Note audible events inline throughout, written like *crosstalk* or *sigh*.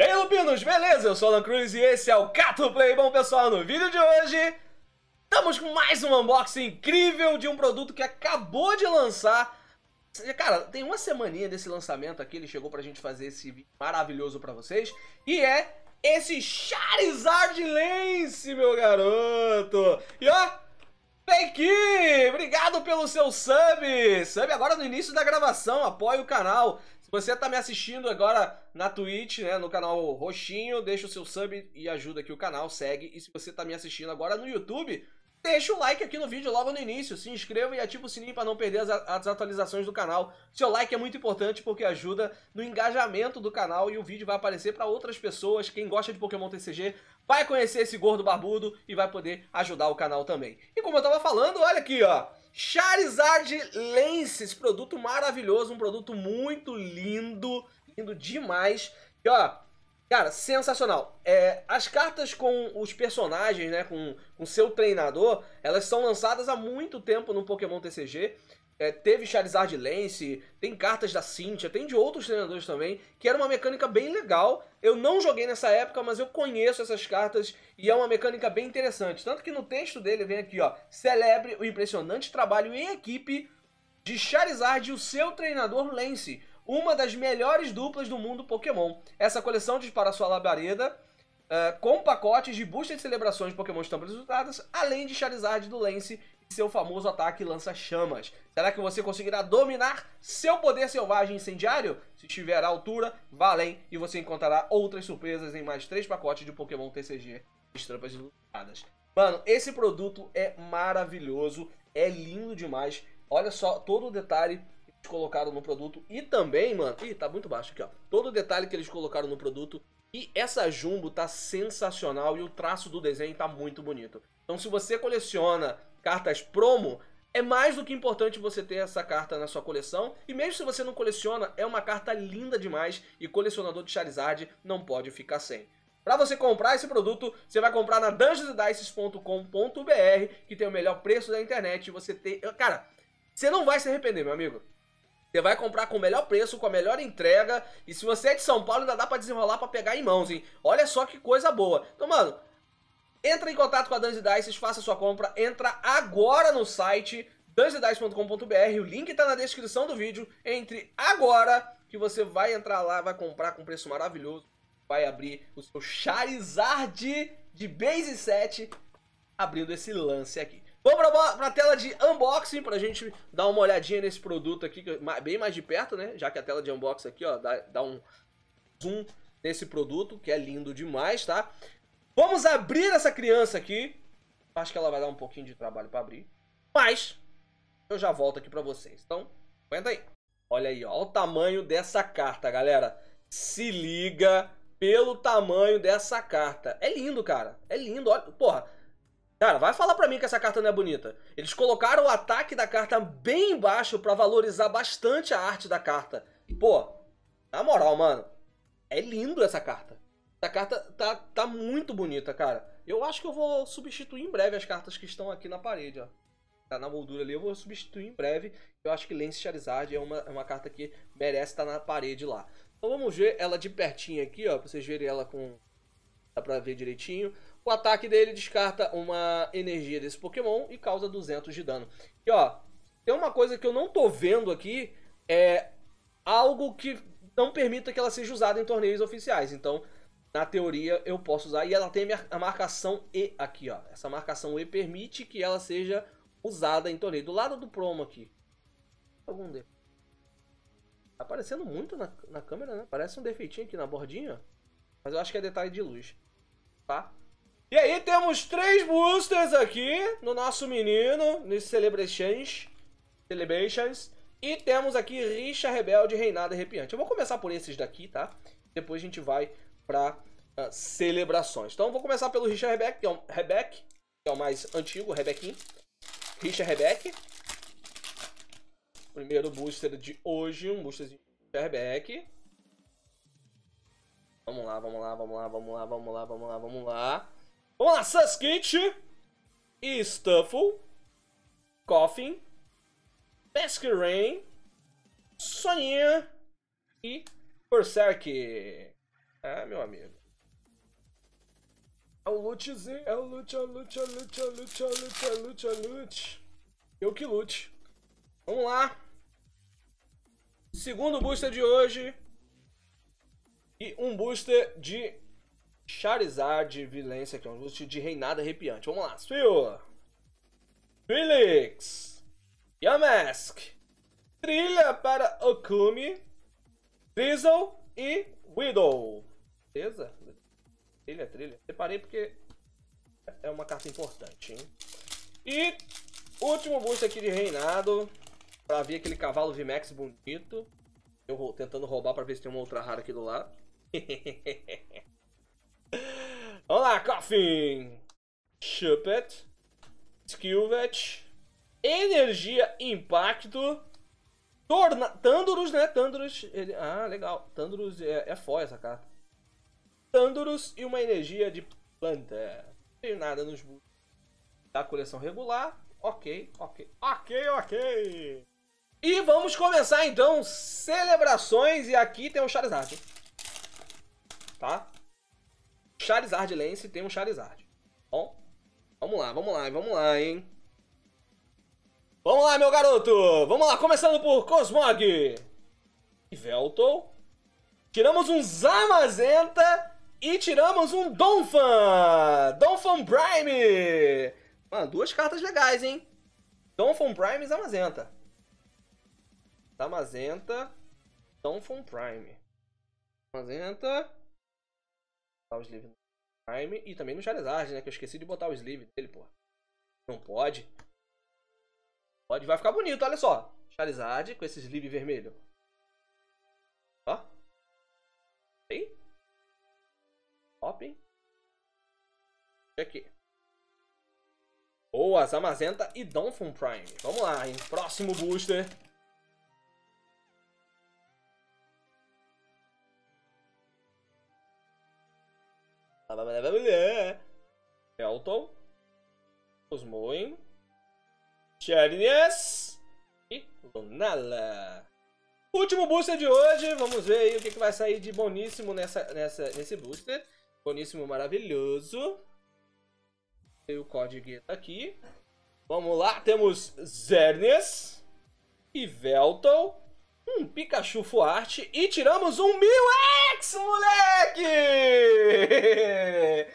E aí, Lupinos, beleza? Eu sou o Alan Cruz e esse é o Cato Play. Bom, pessoal, no vídeo de hoje, estamos com mais um unboxing incrível de um produto que acabou de lançar. Cara, tem uma semaninha desse lançamento aqui, ele chegou pra gente fazer esse vídeo maravilhoso pra vocês. E é esse Charizard Lance, meu garoto! E ó, Fake! Obrigado pelo seu sub! Sub agora no início da gravação, apoie o canal. Você tá me assistindo agora na Twitch, né, no canal roxinho, deixa o seu sub e ajuda aqui o canal, segue. E se você tá me assistindo agora no YouTube, deixa o like aqui no vídeo logo no início, se inscreva e ativa o sininho para não perder as, as, atualizações do canal. Seu like é muito importante porque ajuda no engajamento do canal e o vídeo vai aparecer para outras pessoas. Quem gosta de Pokémon TCG vai conhecer esse gordo barbudo e vai poder ajudar o canal também. E como eu tava falando, olha aqui, ó. Charizard Lens, esse produto maravilhoso, um produto muito lindo, lindo demais. E ó, cara, sensacional. É, as cartas com os personagens, né, com o seu treinador, elas são lançadas há muito tempo no Pokémon TCG. É, teve Charizard Lance, tem cartas da Cynthia, tem de outros treinadores também, que era uma mecânica bem legal. Eu não joguei nessa época, mas eu conheço essas cartas e é uma mecânica bem interessante. Tanto que no texto dele vem aqui, ó, celebre o impressionante trabalho em equipe de Charizard e o seu treinador Lance, uma das melhores duplas do mundo Pokémon. Essa coleção dispara sua labareda uh, com pacotes de booster de celebrações de Pokémon estampas resultadas, além de Charizard do Lance seu famoso ataque lança-chamas. Será que você conseguirá dominar seu poder selvagem incendiário? Se estiver à altura, vá além e você encontrará outras surpresas em mais três pacotes de Pokémon TCG Estampas Ilustradas. Mano, esse produto é maravilhoso, é lindo demais. Olha só todo o detalhe que eles colocaram no produto e também, mano, ih, tá muito baixo aqui, ó. Todo o detalhe que eles colocaram no produto e essa Jumbo tá sensacional e o traço do desenho tá muito bonito. Então se você coleciona cartas promo, é mais do que importante você ter essa carta na sua coleção. E mesmo se você não coleciona, é uma carta linda demais e colecionador de Charizard não pode ficar sem. Para você comprar esse produto, você vai comprar na dungeonsdices.com.br, que tem o melhor preço da internet. E você tem. Cara, você não vai se arrepender, meu amigo. Você vai comprar com o melhor preço, com a melhor entrega. E se você é de São Paulo, ainda dá para desenrolar para pegar em mãos, hein? Olha só que coisa boa. Então, mano, Entra em contato com a Dungeons Dice, faça sua compra, entra agora no site dungeonsdice.com.br, o link está na descrição do vídeo. Entre agora que você vai entrar lá, vai comprar com preço maravilhoso, vai abrir o seu Charizard de base 7 abrindo esse lance aqui. Vamos para a tela de unboxing para a gente dar uma olhadinha nesse produto aqui, bem mais de perto, né? Já que a tela de unboxing aqui, ó, dá, dá um zoom nesse produto, que é lindo demais, tá? Vamos abrir essa criança aqui. Acho que ela vai dar um pouquinho de trabalho para abrir. Mas eu já volto aqui para vocês. Então, aguenta aí. Olha aí, ó, o tamanho dessa carta, galera. Se liga pelo tamanho dessa carta. É lindo, cara. É lindo. Olha, porra. Cara, vai falar pra mim que essa carta não é bonita. Eles colocaram o ataque da carta bem embaixo para valorizar bastante a arte da carta. Pô, na moral, mano. É lindo essa carta. Essa carta tá, tá muito bonita, cara. Eu acho que eu vou substituir em breve as cartas que estão aqui na parede, ó. Tá na moldura ali, eu vou substituir em breve. Eu acho que Lance Charizard é uma, é uma carta que merece estar na parede lá. Então vamos ver ela de pertinho aqui, ó. Pra vocês verem ela com... Dá pra ver direitinho. O ataque dele descarta uma energia desse Pokémon e causa 200 de dano. E ó, tem uma coisa que eu não tô vendo aqui. É algo que não permita que ela seja usada em torneios oficiais. Então na teoria eu posso usar. E ela tem a marcação E aqui, ó. Essa marcação E permite que ela seja usada em torneio. Do lado do promo aqui. Algum defeito. Tá aparecendo muito na, na câmera, né? Parece um defeitinho aqui na bordinha. Mas eu acho que é detalhe de luz. Tá? E aí temos três boosters aqui no nosso menino, nesse Celebrations. Celebrations. E temos aqui Richa Rebelde, Reinado Arrepiante. Eu vou começar por esses daqui, tá? Depois a gente vai para uh, ah, celebrações. Então vou começar pelo Richard Rebeck, que é o, Rebeck, que é o mais antigo, Rebequim. Richard Rebeck. Primeiro booster de hoje, um booster de Rebeck. Vamos lá, vamos lá, vamos lá, vamos lá, vamos lá, vamos lá, vamos lá. Vamos lá, Saskit. E Stuffle. Coffin. Rain. Soninha. E Berserk. É, meu amigo. É o lootzinho, é o loot, é o loot, é o loot, é o loot, é o loot, é o loot, é o. Eu que lute. Vamos lá. Segundo booster de hoje. E um booster de Charizard de Vilência, que é um booster de Reinado Arrepiante. Vamos lá, Sphere. Felix. Yamask. Trilha para Okumi. Drizzle e Widow. Beleza? Trilha, trilha. Separei porque é uma carta importante, hein? E último boost aqui de reinado. Pra ver aquele cavalo VMAX bonito. Eu tentando roubar pra ver se tem uma outra rara aqui do lado. *laughs* Vamos lá, Coffin. Shuppet. Skilvet. Energia Impacto. Torna... Né? Tandurus. Ele... Ah, legal. Tandurus é, é essa carta. Tandurus e uma energia de planta. Não tem nada nos da coleção regular. Ok, ok. Ok, ok. E vamos começar então celebrações. E aqui tem um Charizard. Tá? Charizard Lance tem um Charizard. Bom, vamos lá, vamos lá, vamos lá, hein? Vamos lá, meu garoto! Vamos lá, começando por Cosmog e Velto. Tiramos um Zamazenta e tiramos um Donphan! Donphan Prime! Mano, duas cartas legais, hein? Donphan Prime e Zamazenta. Zamazenta, Donphan Prime. Zamazenta. Botar o sleeve no Prime e também no Charizard, né? Que eu esqueci de botar o sleeve dele, pô. Não pode. Pode, vai ficar bonito, olha só. Charizard com esse sleeve vermelho. Hop. Aqui. Boa, Zamazenta e Donphan Prime. Vamos lá, hein? Próximo booster. Elton. Osmoen. Charnias e Lunala. Último booster de hoje, vamos ver aí o que, que vai sair de boníssimo nessa, nessa, nesse booster. Boníssimo maravilhoso. Tem o código aqui. Vamos lá, temos Zernias e Velton. Um Pikachu Fuarte e tiramos um Mil-X, moleque! *laughs*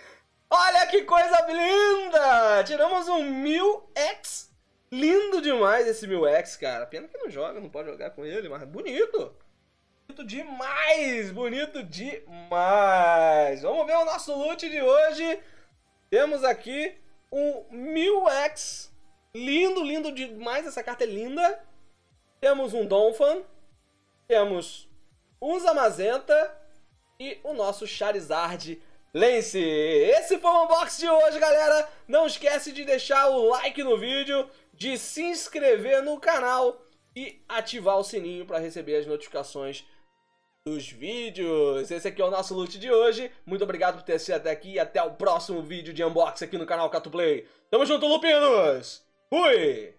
Olha que coisa linda! Tiramos um Mil-X Lindo demais esse Mil X, cara. Pena que não joga, não pode jogar com ele, mas bonito. Bonito demais, bonito demais. Vamos ver o nosso loot de hoje. Temos aqui um Mil X. Lindo, lindo demais. Essa carta é linda. Temos um Donphan. Temos um Zamazenta. E o nosso Charizard Lance. Esse foi o unboxing de hoje, galera. Não esquece de deixar o like no vídeo de se inscrever no canal e ativar o sininho para receber as notificações dos vídeos. Esse aqui é o nosso loot de hoje. Muito obrigado por ter assistido até aqui e até o próximo vídeo de unboxing aqui no canal Catuplay. Tamo junto, Lupinos! Fui!